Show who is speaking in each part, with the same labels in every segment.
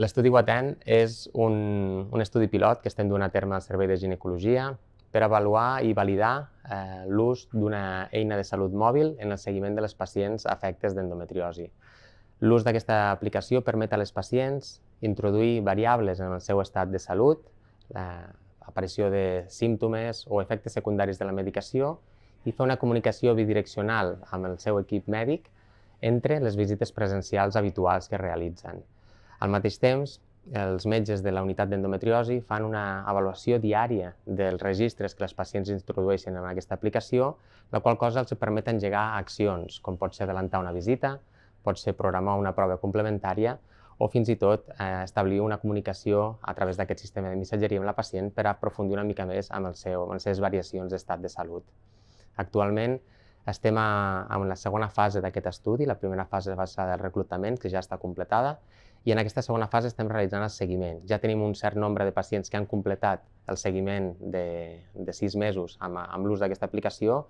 Speaker 1: L'estudi Guaten és un, un estudi pilot que estem donant a terme al Servei de Ginecologia per avaluar i validar eh, l'ús d'una eina de salut mòbil en el seguiment de les pacients afectes d'endometriosi. L'ús d'aquesta aplicació permet a les pacients introduir variables en el seu estat de salut, l'aparició de símptomes o efectes secundaris de la medicació i fer una comunicació bidireccional amb el seu equip mèdic entre les visites presencials habituals que realitzen. Al mateix temps, els metges de la unitat d'endometriosi fan una avaluació diària dels registres que les pacients introdueixen en aquesta aplicació, la qual cosa els permet engegar accions, com pot ser adelantar una visita, pot ser programar una prova complementària o fins i tot eh, establir una comunicació a través d'aquest sistema de missatgeria amb la pacient per aprofundir una mica més amb, el seu, amb les seves variacions d'estat de salut. Actualment estem a, en la segona fase d'aquest estudi, la primera fase va ser del reclutament, que ja està completada, i en aquesta segona fase estem realitzant el seguiment. Ja tenim un cert nombre de pacients que han completat el seguiment de, de sis mesos amb, amb l'ús d'aquesta aplicació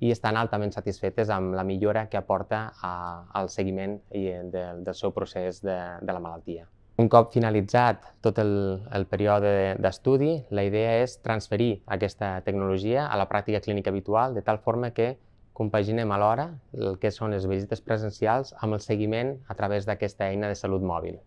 Speaker 1: i estan altament satisfetes amb la millora que aporta a, al seguiment i de, del seu procés de, de la malaltia. Un cop finalitzat tot el, el període d'estudi, la idea és transferir aquesta tecnologia a la pràctica clínica habitual de tal forma que compaginem alhora el que són les visites presencials amb el seguiment a través d'aquesta eina de salut mòbil.